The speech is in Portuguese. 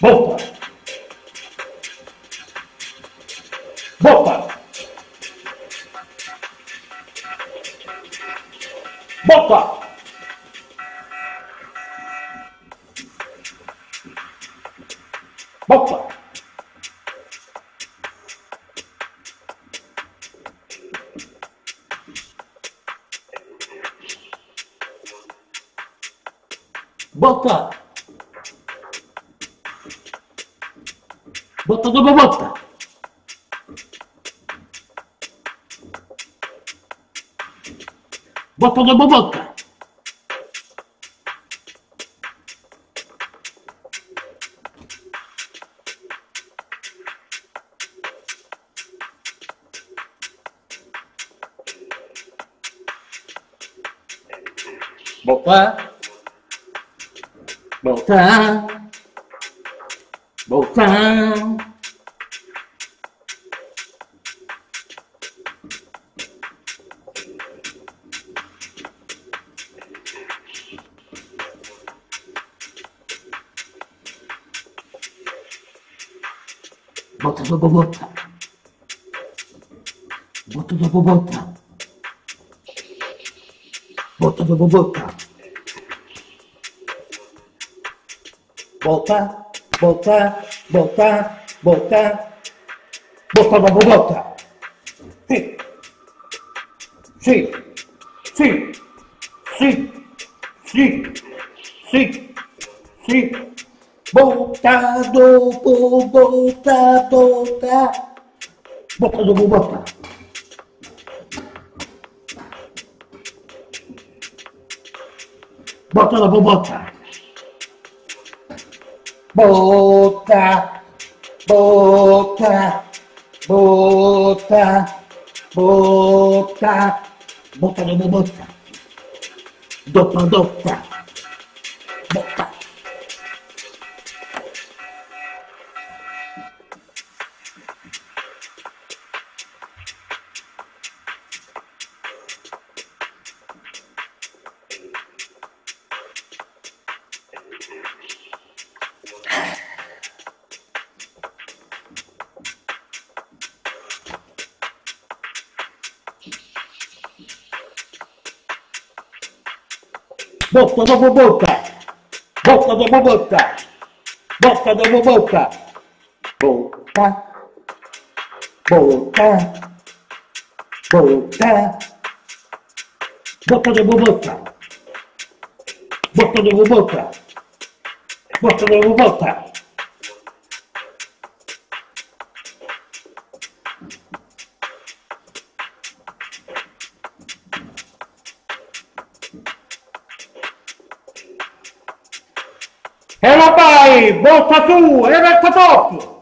Volta. Volta. Volta. Volta. Volta. Bota do bota. Bota do bota. Voltar. Voltar. Bota do bota. Bota do bota. Bota do bota. Volta, volta, volta, volta. Bota do bota. Sim. Sim. Sim. Sim. Sim. Sim. Sim. Volta do volta, volta. Bota do bota. Bota do bota. Bota, bota, bota, bota, bota do bota. Dopa, dopa. Bota da boboca. Bota da boboca. Bota da boboca. Bota. Bota. Bota. Bota da boboca. Bota da boboca. Bota da boboca. E vai, volta su, e resta top!